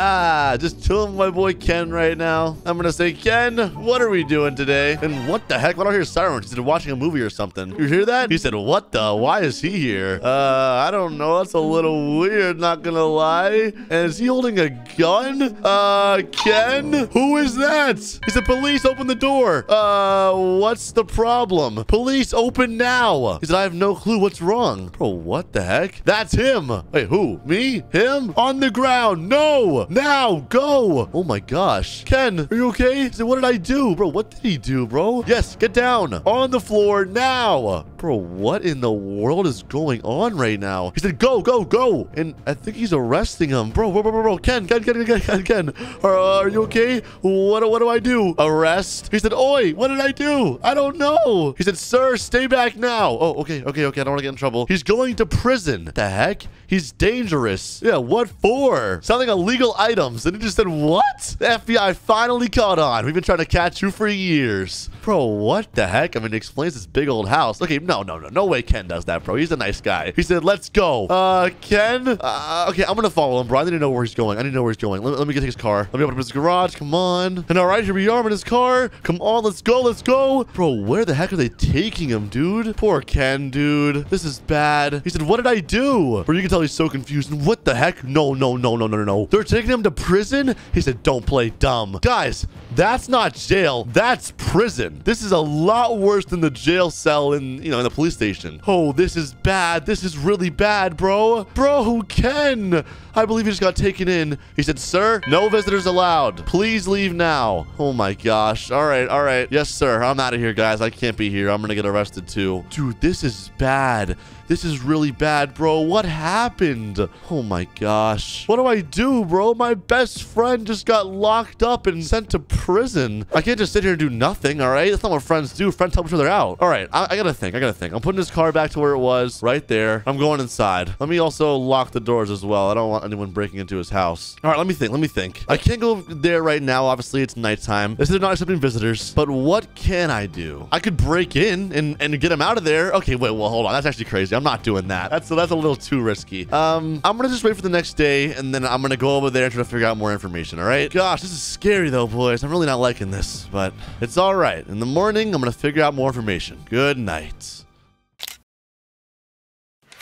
Ah, just chilling with my boy Ken right now. I'm gonna say, Ken, what are we doing today? And what the heck? Why don't I hear sirens? He's watching a movie or something. You hear that? He said, what the? Why is he here? Uh, I don't know. That's a little weird, not gonna lie. And is he holding a gun? Uh, Ken? Who is that? He said, police, open the door. Uh, what's the problem? Police, open now. He said, I have no clue what's wrong. Bro, what the heck? That's him. Wait, who? Me? Him? On the ground. No. Now, go. Oh my gosh. Ken, are you okay? Said, what did I do? Bro, what did he do, bro? Yes, get down. On the floor now. Bro, what in the world is going on right now? He said, go, go, go. And I think he's arresting him. Bro, bro, bro, bro, bro. Ken, Ken, Ken, Ken, Ken, Ken. Are, are you okay? What, what do I do? Arrest? He said, oi, what did I do? I don't know. He said, sir, stay back now. Oh, okay, okay, okay. I don't want to get in trouble. He's going to prison. The heck? He's dangerous. Yeah, what for? Selling illegal items. And he just said, what? The FBI finally caught on. We've been trying to catch you for years. Bro, what the heck? I mean, it explains this big old house. Okay, no, no, no. No way Ken does that, bro. He's a nice guy. He said, let's go. Uh, Ken? Uh, okay, I'm gonna follow him, bro. I need to know where he's going. I need to know where he's going. Let, let me get his car. Let me open up his garage. Come on. And all right, here we are in his car. Come on, let's go, let's go. Bro, where the heck are they taking him, dude? Poor Ken, dude. This is bad. He said, what did I do? Bro, you can tell he's so confused. What the heck? No, no, no, no, no, no, no. They're taking him to prison? He said, don't play dumb. Guys, that's not jail. That's prison. This is a lot worse than the jail cell in, you know, in the police station. Oh, this is bad. This is really bad, bro. Bro, Ken. I believe he just got taken in. He said, sir, no visitors allowed. Please leave now. Oh my gosh. All right, all right. Yes, sir. I'm out of here, guys. I can't be here. I'm going to get arrested too. Dude, this is bad. This is really bad, bro. What happened? Oh my gosh. What do I do, bro? My best friend just got locked up and sent to prison. I can't just sit here and do nothing, all right? That's not what friends do. Friends help each other out. All right, I, I gotta think. I gotta think. I'm putting this car back to where it was, right there. I'm going inside. Let me also lock the doors as well. I don't want anyone breaking into his house. All right, let me think. Let me think. I can't go there right now. Obviously, it's nighttime. This is not accepting visitors. But what can I do? I could break in and, and get him out of there. Okay, wait, well, hold on. That's actually crazy. I'm not doing that. That's that's a little too risky. Um, I'm gonna just wait for the next day, and then I'm gonna go over there and try to figure out more information. All right? Gosh, this is scary though, boys. I'm really not liking this, but it's all right. In the morning, I'm gonna figure out more information. Good night.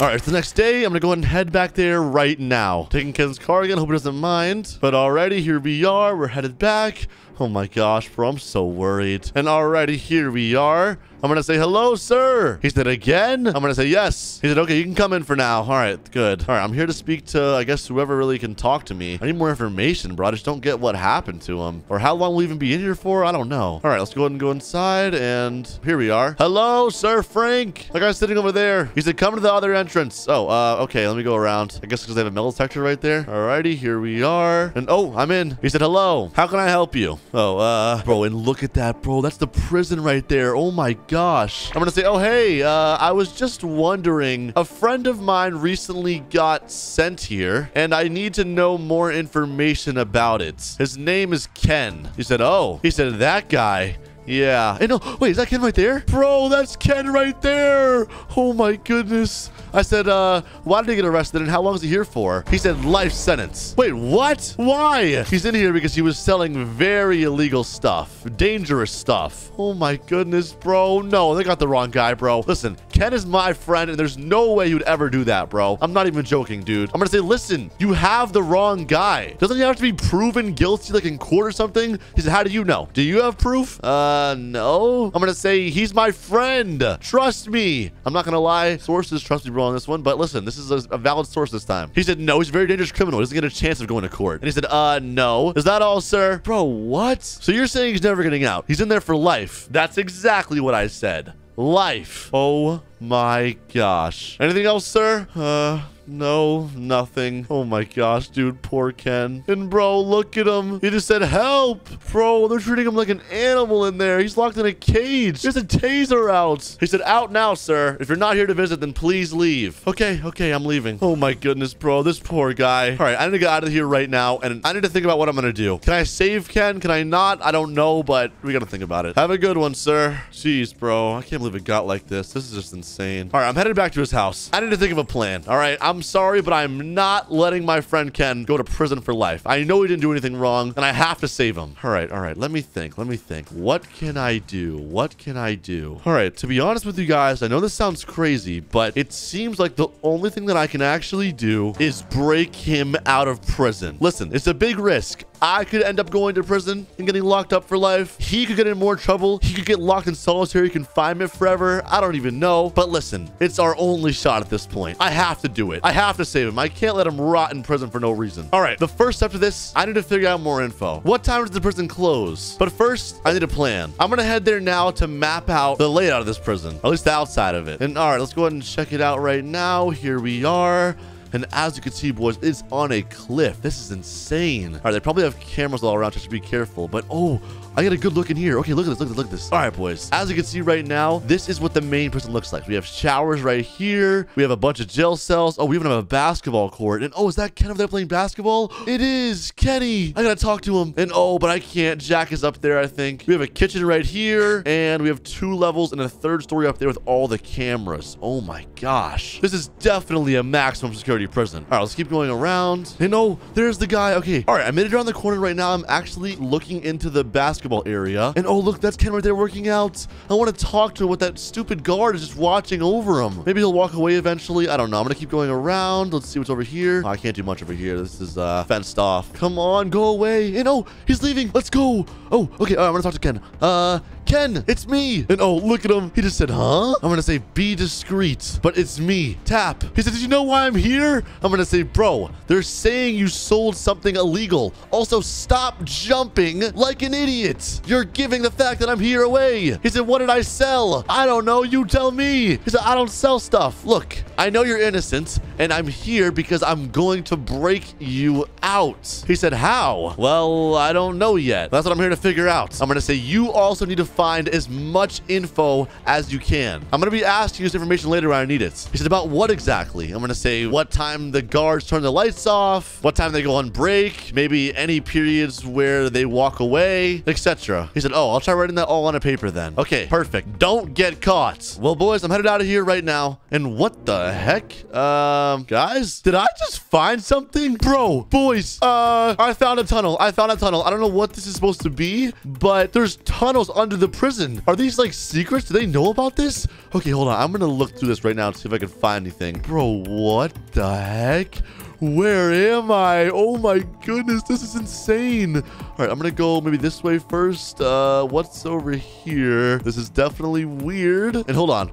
All right, it's the next day. I'm gonna go ahead and head back there right now. Taking Ken's car again. Hope he doesn't mind. But already here we are. We're headed back. Oh my gosh, bro, I'm so worried. And already here we are. I'm gonna say hello, sir. He said again. I'm gonna say yes. He said, okay, you can come in for now. All right, good. All right, I'm here to speak to, I guess, whoever really can talk to me. I need more information, bro. I just don't get what happened to him or how long we'll even be in here for. I don't know. All right, let's go ahead and go inside. And here we are. Hello, Sir Frank. The guy's sitting over there. He said, come to the other entrance. Oh, uh, okay, let me go around. I guess because they have a metal detector right there. Alrighty, here we are. And oh, I'm in. He said, hello. How can I help you? Oh, uh, bro, and look at that, bro. That's the prison right there. Oh my gosh. I'm gonna say, oh, hey, uh, I was just wondering, a friend of mine recently got sent here, and I need to know more information about it. His name is Ken. He said, oh, he said, that guy. Yeah. Hey, no, wait, is that Ken right there? Bro, that's Ken right there. Oh my goodness. I said, uh, why did he get arrested and how long is he here for? He said life sentence. Wait, what? Why? He's in here because he was selling very illegal stuff, dangerous stuff. Oh my goodness, bro. No, they got the wrong guy, bro. Listen, Ken is my friend and there's no way you'd ever do that, bro. I'm not even joking, dude. I'm gonna say, listen, you have the wrong guy. Doesn't he have to be proven guilty like in court or something? He said, how do you know? Do you have proof? Uh, no. I'm gonna say he's my friend. Trust me. I'm not gonna lie. Sources trust me, bro, on this one. But listen, this is a, a valid source this time. He said, no, he's a very dangerous criminal. He doesn't get a chance of going to court. And he said, uh, no. Is that all, sir? Bro, what? So you're saying he's never getting out. He's in there for life. That's exactly what I said. Life. Oh my gosh. Anything else, sir? Uh, no, nothing. Oh my gosh, dude, poor Ken. And bro, look at him. He just said, help. Bro, they're treating him like an animal in there. He's locked in a cage. There's a taser out. He said, out now, sir. If you're not here to visit, then please leave. Okay, okay, I'm leaving. Oh my goodness, bro, this poor guy. All right, I need to get out of here right now, and I need to think about what I'm gonna do. Can I save Ken? Can I not? I don't know, but we gotta think about it. Have a good one, sir. Jeez, bro, I can't believe it got like this. This is just insane. All right, I'm headed back to his house. I need to think of a plan. All right, I'm I'm sorry, but I'm not letting my friend Ken go to prison for life. I know he didn't do anything wrong, and I have to save him. All right, all right. Let me think. Let me think. What can I do? What can I do? All right, to be honest with you guys, I know this sounds crazy, but it seems like the only thing that I can actually do is break him out of prison. Listen, it's a big risk. I could end up going to prison and getting locked up for life. He could get in more trouble. He could get locked in solitary confinement forever. I don't even know. But listen, it's our only shot at this point. I have to do it. I have to save him. I can't let him rot in prison for no reason. All right, the first step to this, I need to figure out more info. What time does the prison close? But first, I need a plan. I'm gonna head there now to map out the layout of this prison, at least the outside of it. And all right, let's go ahead and check it out right now. Here we are. And as you can see, boys, it's on a cliff. This is insane. All right, they probably have cameras all around, so I should be careful. But, oh, I got a good look in here. Okay, look at this, look at this, look at this. All right, boys. As you can see right now, this is what the main prison looks like. We have showers right here. We have a bunch of jail cells. Oh, we even have a basketball court. And oh, is that Ken over there playing basketball? It is. Kenny. I gotta talk to him. And oh, but I can't. Jack is up there, I think. We have a kitchen right here. And we have two levels and a third story up there with all the cameras. Oh my gosh. This is definitely a maximum security prison. All right, let's keep going around. And oh, there's the guy. Okay. All right, I made it around the corner right now. I'm actually looking into the basketball basketball area. And oh, look, that's Ken right there working out. I want to talk to him with that stupid guard is just watching over him. Maybe he'll walk away eventually. I don't know. I'm going to keep going around. Let's see what's over here. Oh, I can't do much over here. This is uh, fenced off. Come on, go away. And oh, he's leaving. Let's go. Oh, okay. All right, I'm going to talk to Ken. Uh, Ken, it's me. And oh, look at him. He just said, huh? I'm going to say, be discreet, but it's me. Tap. He said, did you know why I'm here? I'm going to say, bro, they're saying you sold something illegal. Also, stop jumping like an idiot. You're giving the fact that I'm here away. He said, what did I sell? I don't know. You tell me. He said, I don't sell stuff. Look, I know you're innocent, and I'm here because I'm going to break you out. He said, how? Well, I don't know yet. That's what I'm here to figure out. I'm going to say, you also need to find as much info as you can. I'm going to be asked to use information later when I need it. He said, about what exactly? I'm going to say what time the guards turn the lights off, what time they go on break, maybe any periods where they walk away, etc. He said, oh, I'll try writing that all on a paper then. Okay, perfect. Don't get caught. Well, boys, I'm headed out of here right now. And what the heck? Um, guys, did I just find something? Bro, boys, uh, I found a tunnel. I found a tunnel. I don't know what this is supposed to be, but there's tunnels under the prison. Are these like secrets? Do they know about this? Okay, hold on. I'm gonna look through this right now to see if I can find anything. Bro, what the heck? Where am I? Oh my goodness, this is insane. All right, I'm gonna go maybe this way first. Uh, what's over here? This is definitely weird. And hold on.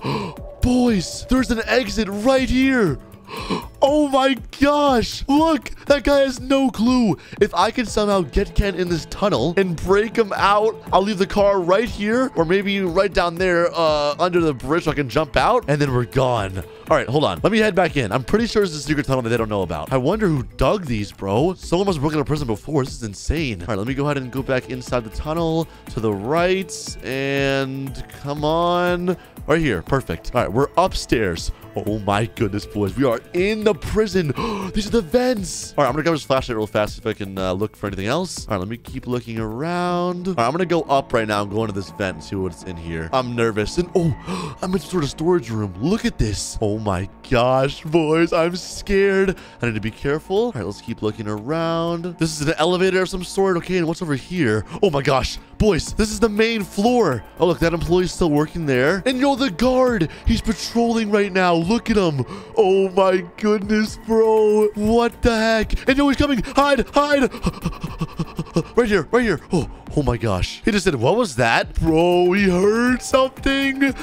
Boys, there's an exit right here. Oh my gosh! Look! That guy has no clue. If I can somehow get Ken in this tunnel and break him out, I'll leave the car right here or maybe right down there uh, under the bridge so I can jump out and then we're gone. All right, hold on. Let me head back in. I'm pretty sure it's a secret tunnel that they don't know about. I wonder who dug these, bro. Someone must have broken a prison before. This is insane. All right, let me go ahead and go back inside the tunnel to the right and come on. Right here. Perfect. All right, we're upstairs. Oh my goodness, boys. We are in the prison. These are the vents. All right, I'm going to go just flashlight real fast if I can uh, look for anything else. All right, let me keep looking around. All right, I'm going to go up right now and go into this vent and see what's in here. I'm nervous. And oh, I'm in sort of storage room. Look at this. Oh my gosh, boys. I'm scared. I need to be careful. All right, let's keep looking around. This is an elevator of some sort. Okay, and what's over here? Oh my gosh. Boys, this is the main floor. Oh, look, that employee's still working there. And yo, the guard. He's patrolling right now. Look at him. Oh my goodness, bro. What the heck? And yo, he's coming. Hide, hide. right here, right here. Oh, oh my gosh. He just said, what was that? Bro, he heard something.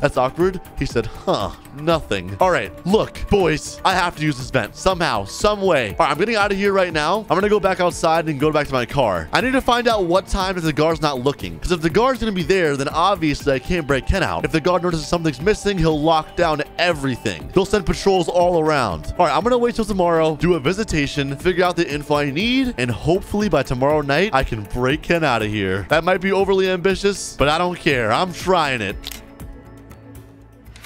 That's awkward. He said, huh, nothing. All right, look, boys, I have to use this vent somehow, some way. All right, I'm getting out of here right now. I'm going to go back outside and go back to my car. I need to find out what time if the guard's not looking. Because if the guard's going to be there, then obviously I can't break Ken out. If the guard notices something's missing, he'll lock down everything. He'll send patrols all around. All right, I'm going to wait till tomorrow, do a visitation, figure out the info I need, and hopefully by tomorrow night, I can break Ken out of here. That might be overly ambitious, but I don't care. I'm trying it.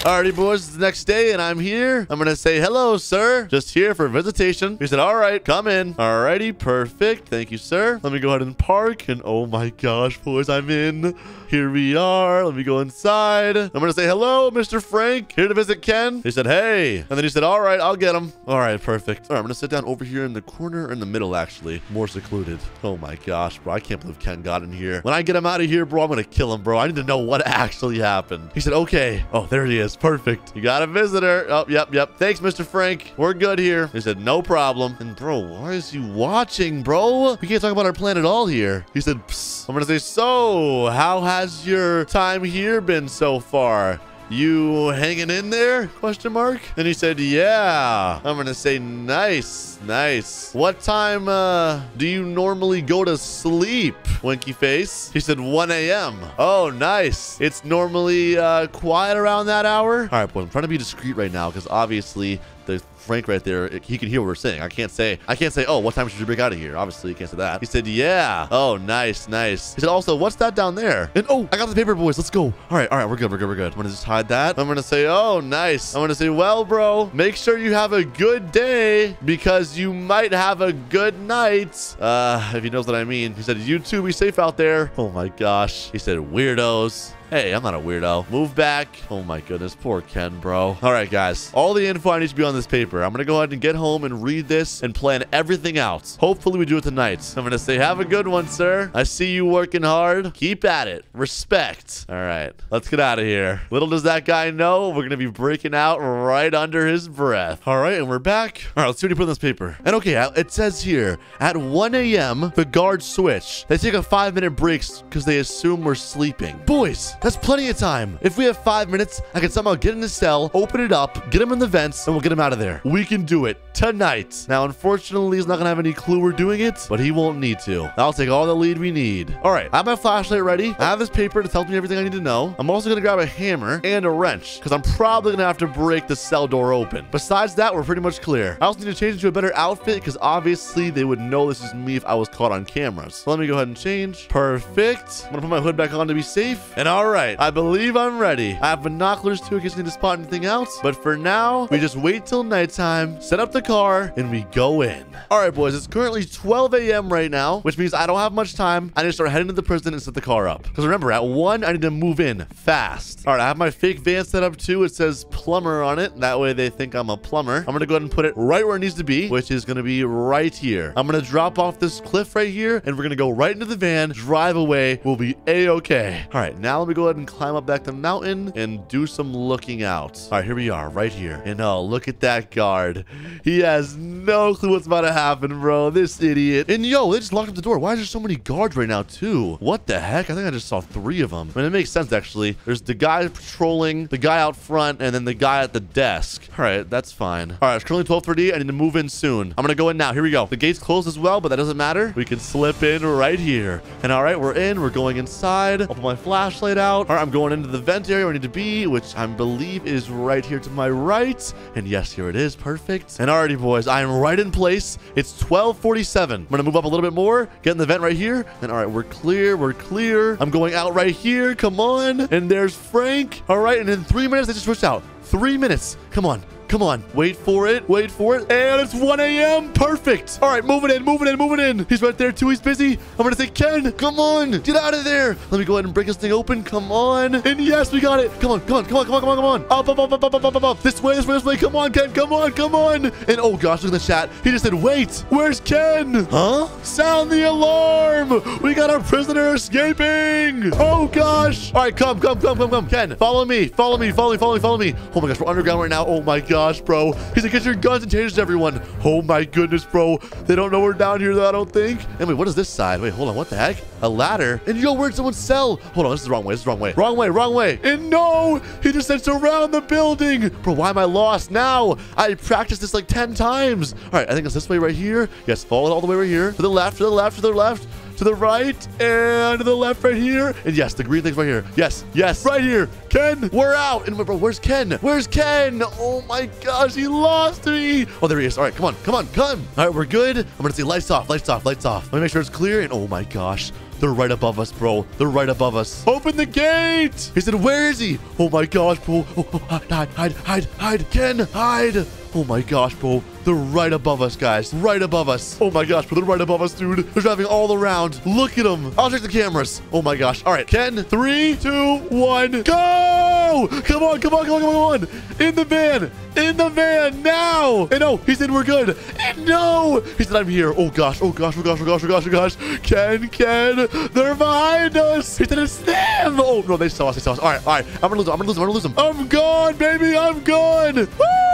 Alrighty, boys, it's the next day, and I'm here. I'm gonna say hello, sir. Just here for visitation. He said, all right, come in. Alrighty, perfect. Thank you, sir. Let me go ahead and park. And oh my gosh, boys, I'm in. Here we are. Let me go inside. I'm gonna say hello, Mr. Frank. Here to visit Ken. He said, hey. And then he said, all right, I'll get him. All right, perfect. All right, I'm gonna sit down over here in the corner, in the middle, actually. More secluded. Oh my gosh, bro. I can't believe Ken got in here. When I get him out of here, bro, I'm gonna kill him, bro. I need to know what actually happened. He said, okay. Oh, there he is. Perfect. You got a visitor. Oh, yep, yep. Thanks, Mr. Frank. We're good here. He said, no problem. And bro, why is he watching, bro? We can't talk about our plan at all here. He said, Psst. I'm gonna say, so how has your time here been so far? You hanging in there? Question mark. And he said, yeah. I'm going to say, nice, nice. What time uh, do you normally go to sleep, Winky Face? He said, 1 a.m. Oh, nice. It's normally uh, quiet around that hour. All right, boy, I'm trying to be discreet right now because obviously the Frank right there, he can hear what we're saying. I can't say, I can't say, oh, what time should you break out of here? Obviously, you can't say that. He said, yeah. Oh, nice, nice. He said, also, what's that down there? And oh, I got the paper, boys. Let's go. All right, all right, we're good, we're good, we're good. I'm gonna just hide that. I'm gonna say, oh, nice. I'm gonna say, well, bro, make sure you have a good day because you might have a good night. Uh, if he knows what I mean. He said, you too, be safe out there. Oh my gosh. He said, weirdos. Hey, I'm not a weirdo. Move back. Oh my goodness. Poor Ken, bro. All right, guys. All the info I need to be on this paper. I'm to go ahead and get home and read this and plan everything out. Hopefully, we do it tonight. I'm to say, have a good one, sir. I see you working hard. Keep at it. Respect. All right. Let's get out of here. Little does that guy know, we're to be breaking out right under his breath. All right, and we're back. All right, let's see what he put on this paper. And okay, uh, it says here, at 1 a.m., the guards switch. They take a five-minute break because they assume we're sleeping. Boys, that's plenty of time. If we have five minutes, I can somehow get in the cell, open it up, get him in the vents, and we'll get him out of there. We can do it tonight. Now, unfortunately, he's not going to have any clue we're doing it, but he won't need to. I'll take all the lead we need. All right, I have my flashlight ready. I have this paper to tell me everything I need to know. I'm also going to grab a hammer and a wrench because I'm probably going to have to break the cell door open. Besides that, we're pretty much clear. I also need to change into a better outfit because obviously they would know this is me if I was caught on cameras. So let me go ahead and change. Perfect. I'm going to put my hood back on to be safe. And all right, I believe I'm ready. I have binoculars too in case I need to spot anything else. But for now, we just wait till nighttime, set up the car, and we go in. All right, boys, it's currently 12 a.m. right now, which means I don't have much time. I need to start heading to the prison and set the car up. Because remember, at 1, I need to move in fast. All right, I have my fake van set up too. It says plumber on it. That way they think I'm a plumber. I'm going to go ahead and put it right where it needs to be, which is going to be right here. I'm going to drop off this cliff right here, and we're going to go right into the van, drive away. We'll be a-okay. All right, now let me go ahead and climb up back the mountain and do some looking out. All right, here we are, right here. And oh, look at that guard. He has no clue what's about to happen, bro. This idiot. And yo, they just locked up the door. Why is there so many guards right now, too? What the heck? I think I just saw three of them. I mean, it makes sense, actually. There's the guy patrolling, the guy out front, and then the guy at the desk. All right, that's fine. All right, it's currently 12:30. I need to move in soon. I'm gonna go in now. Here we go. The gate's closed as well, but that doesn't matter. We can slip in right here. And all right, we're in. We're going inside. I'll put my flashlight out. All right, I'm going into the vent area where I need to be, which I believe is right here to my right. And yes, here it is. Perfect. And already, boys, I am right in place. It's 1247. I'm going to move up a little bit more, get in the vent right here. And all right, we're clear. We're clear. I'm going out right here. Come on. And there's Frank. All right, and in three minutes, they just switched out. Three minutes. Come on. Come on. Wait for it. Wait for it. And it's 1 a.m. Perfect. All right, moving in, moving in, moving in. He's right there too. He's busy. I'm going to say, Ken, come on. Get out of there. Let me go ahead and break this thing open. Come on. And yes, we got it. Come on, come on, come on, come on, come on, come on. Up, up, up, up, up, up, up, up. This way, this way, this way. Come on, Ken. Come on, come on. And oh gosh, look at the chat. He just said, wait, where's Ken? Huh? Sound the alarm. We got our prisoner escaping. Oh gosh. All right, come, come, come, come, come. Ken, follow me. Follow me, follow me, follow me, follow me. Oh my gosh, we're underground right now. Oh my gosh, bro. He's like, get your guns and to everyone. Oh my goodness, bro. They don't know we're down here, though, I don't think. And wait, what is this side? Wait, hold on. What the heck? A ladder? And yo, where'd someone sell? Hold on, this is the wrong way. This is the wrong way. Wrong way, wrong way. And no, he just said surround the building. Bro, why am I lost now? I practiced this like 10 times. All right, I think it's this way right here. Yes, follow it all the way right here. To the left, to the left, to the left. To the right, and to the left right here. And yes, the green thing's right here. Yes, yes, right here. Ken, we're out. And bro, where's Ken? Where's Ken? Oh my gosh, he lost me. Oh, there he is. All right, come on, come on, come. All right, we're good. I'm gonna say lights off, lights off, lights off. Let me make sure it's clear. And oh my gosh, they're right above us, bro. They're right above us. Open the gate. He said, where is he? Oh my gosh, bro. Oh, oh, hide, hide, hide, hide. Ken, hide. Oh my gosh, bro. They're right above us, guys. Right above us. Oh my gosh, bro. They're right above us, dude. They're driving all around. Look at them. I'll check the cameras. Oh my gosh. All right, Ken. Three, two, one, go! Come on, come on, come on, come on, come on. In the van. In the van now. And no, he said we're good. And no, he said I'm here. Oh gosh, oh gosh, oh gosh, oh gosh, oh gosh, oh gosh. Ken, Ken, they're behind us. He said it's them. Oh no, they saw us. They saw us. All right, all right. I'm gonna lose them. I'm gonna lose them. I'm gonna lose them. I'm gone, baby. I'm gone. Woo!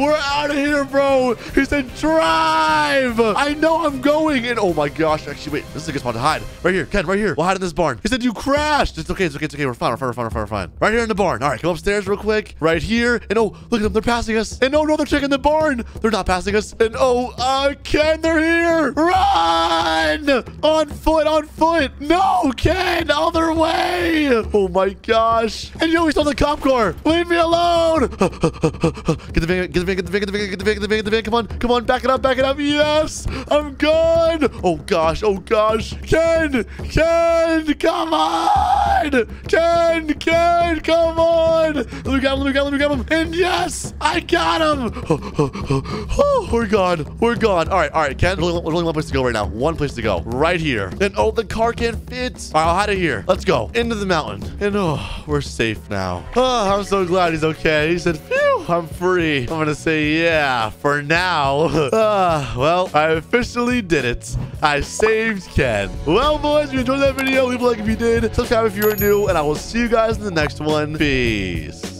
We're out of here, bro. He said drive. I know I'm going. And oh my gosh, actually, wait. This is a good spot to hide. Right here, Ken. Right here. We'll hide in this barn. He said you crashed. It's okay. It's okay. It's okay. We're fine. We're fine. We're fine. We're fine. Right here in the barn. All right, come upstairs real quick. Right here. And oh, look at them. They're passing us. And oh no, they're checking the barn. They're not passing us. And oh, uh, Ken, they're here. Run! On foot, on foot. No, Ken, other way. Oh my gosh. And yo, he's on the cop car. Leave me alone. get the van, get the van, get the van, get the get the get the get the van. Come on, come on, back it up, back it up. Yes, I'm gone. Oh gosh, oh gosh. Ken, Ken, come on. Ken, Ken, come on. Let me get him, let me get him, let me get him. And yes, I got him. Oh, we're gone. We're gone. All right, all right, Ken. There's only one place to go right now. One place to go. Right here. And oh, the car can't fit. All right, I'll hide it here. Let's go. Into the mountain. And oh, we're safe now. Oh, I'm so glad he's okay. He said, phew, I'm free. I'm going to say, yeah, for now. Ah, well, I officially did it. I saved Ken. Well, boys, if you enjoyed that video, leave a like if you did. Subscribe if you are new, and I will see you guys in the next one. Peace.